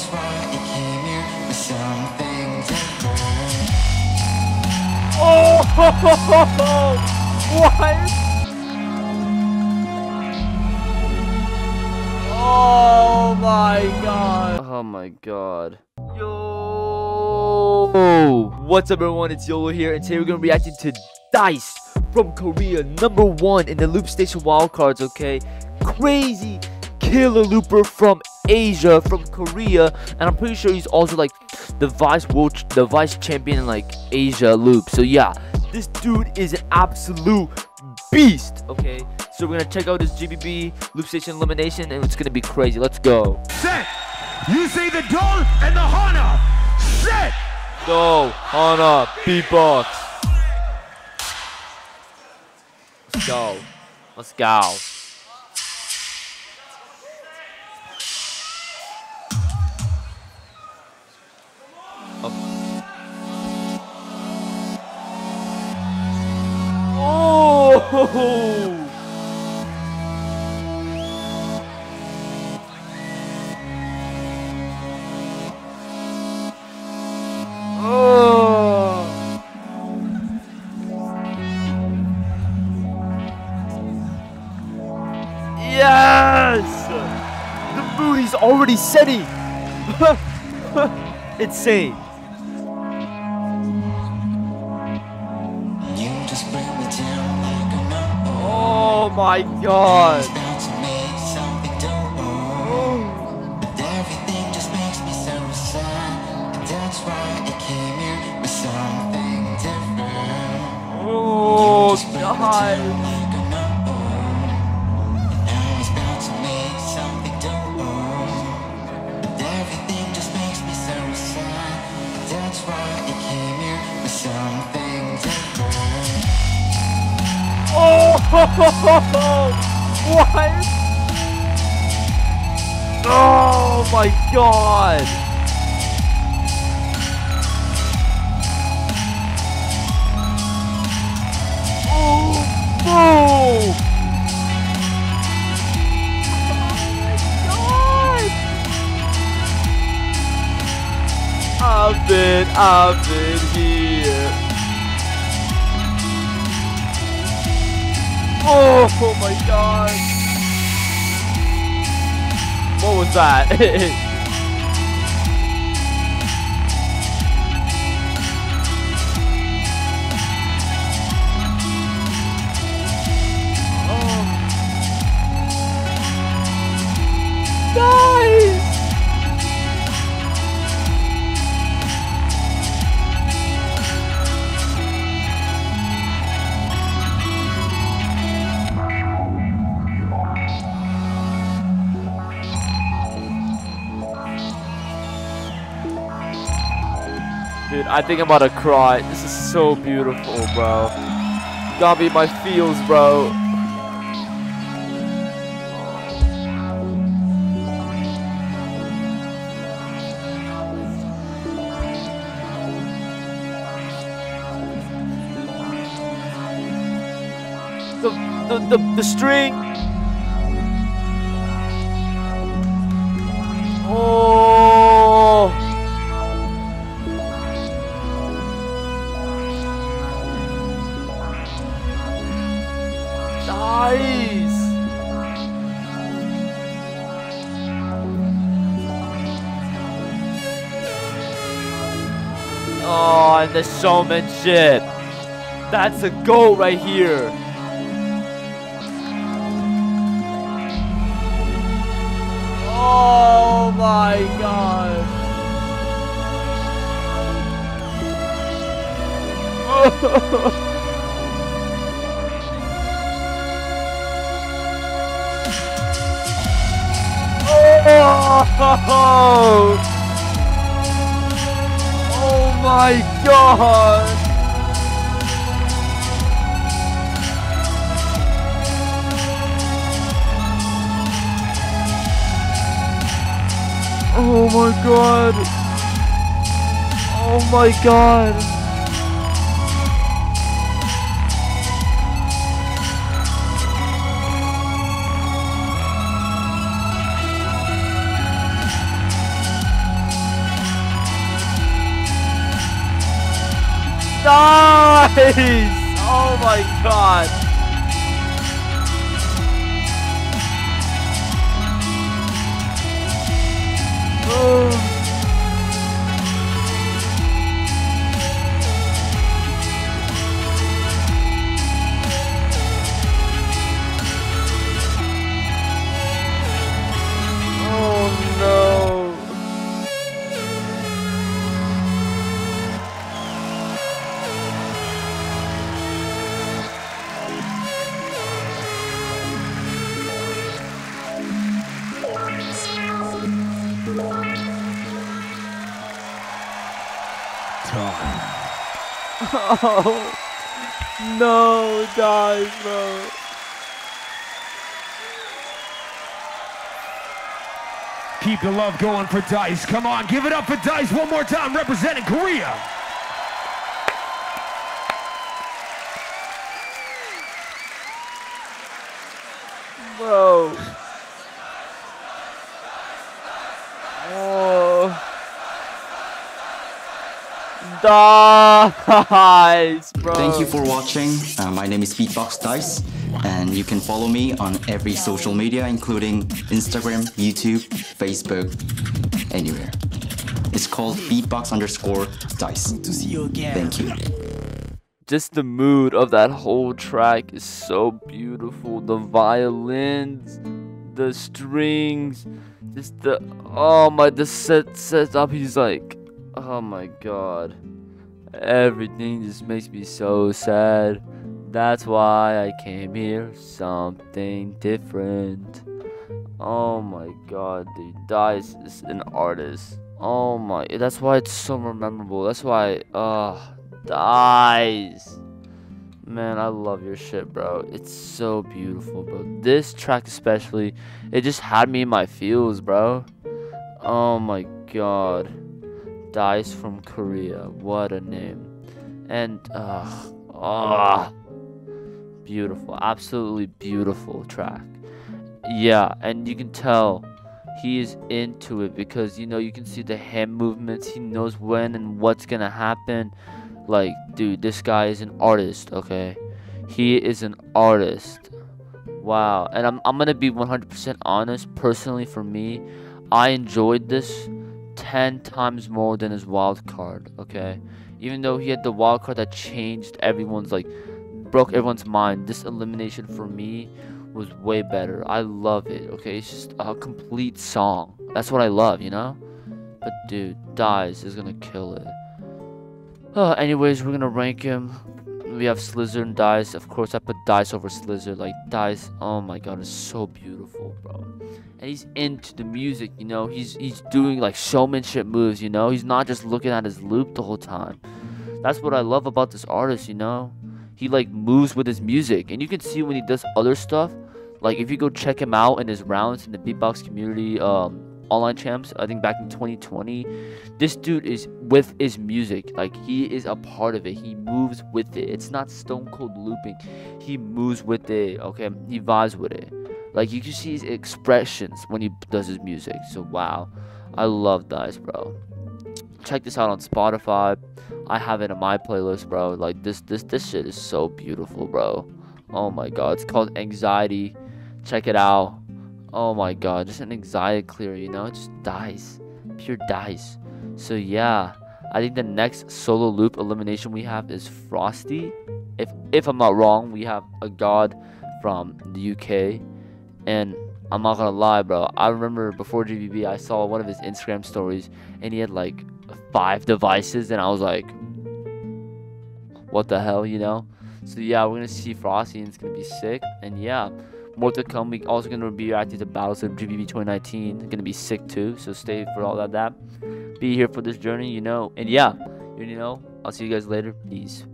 That's why you came here with something different. Oh, what? Oh my god. Oh my god. Yo. What's up everyone? It's Yolow here and today we're gonna be reacting to Dice from Korea, number one in the Loop Station wildcards, okay? Crazy killer looper from Asia, from Korea, and I'm pretty sure he's also like the vice world, the vice champion in like Asia loop. So yeah, this dude is an absolute beast. Okay, so we're gonna check out this GBB loop station elimination, and it's gonna be crazy. Let's go. Set! You say the doll and the Hana! Set! Go, Hana, beatbox. Let's go. Let's go. Already setting! Insane! You just bring me down like a number. Oh my god! About to Oh! What? Oh my god! Oh, boom! Oh I've been, I've been Oh, oh my god. What was that? oh. Nice! Dude, I think I'm about to cry. This is so beautiful, bro. Got me my feels, bro. The, the, the, the string. Oh. Nice! Oh, and the showmanship. That's a goal right here. Oh my god. Oh! Oh my god! Oh my god! Oh my god! Nice! Oh my god. Oh. Oh no, Dice, bro. Keep the love going for Dice. Come on, give it up for Dice one more time, representing Korea. Bro. Oh. Dice, bro. Thank you for watching. Uh, my name is Beatbox Dice, and you can follow me on every social media, including Instagram, YouTube, Facebook, anywhere. It's called Beatbox underscore Dice. Thank you. just the mood of that whole track is so beautiful. The violins, the strings, just the oh my the set sets up. He's like, oh my god, everything just makes me so sad. That's why I came here, something different. Oh my god, dude, Dice is an artist. Oh my, that's why it's so memorable. That's why, uh, Dice. Man, I love your shit, bro. It's so beautiful, bro. This track especially, it just had me in my feels, bro. Oh my god. Dice from Korea. What a name. And uh ah beautiful. Absolutely beautiful track. Yeah, and you can tell he is into it because you know you can see the hand movements. He knows when and what's gonna happen. Like, dude, this guy is an artist, okay? He is an artist. Wow. And I'm, I'm gonna be 100% honest. Personally, for me, I enjoyed this 10 times more than his wild card, okay? Even though he had the wild card that changed everyone's, like, broke everyone's mind, this elimination for me was way better. I love it, okay? It's just a complete song. That's what I love, you know? But, dude, Dice is gonna kill it. Uh, anyways, we're gonna rank him. We have Slizzer and Dice. Of course, I put Dice over Slizzer. Like, Dice, oh my god, it's so beautiful, bro. And he's into the music, you know? He's he's doing, like, showmanship moves, you know? He's not just looking at his loop the whole time. That's what I love about this artist, you know? He, like, moves with his music. And you can see when he does other stuff. Like, if you go check him out in his rounds in the beatbox community, um, online champs, I think back in 2020, this dude is with his music. Like he is a part of it. He moves with it. It's not stone cold looping. He moves with it. Okay, he vibes with it. Like you can see his expressions when he does his music. So wow, I love Dice, bro. Check this out on Spotify. I have it in my playlist, bro. Like this, this, this shit is so beautiful, bro. Oh my god, it's called Anxiety. Check it out. Oh my god, just an anxiety clear, you know? it Just dice. Pure dice. So yeah, I think the next solo loop elimination we have is Frosty. If if I'm not wrong, we have a god from the UK. And I'm not gonna lie, bro. I remember before GBB, I saw one of his Instagram stories, and he had like five devices, and I was like, what the hell, you know? So yeah, we're gonna see Frosty, and it's gonna be sick. And yeah, more to come. We also gonna be reacting to Battles of GBB 2019. It's gonna be sick too. So stay for all of that. Be here for this journey, you know. And yeah, you know. I'll see you guys later. Peace.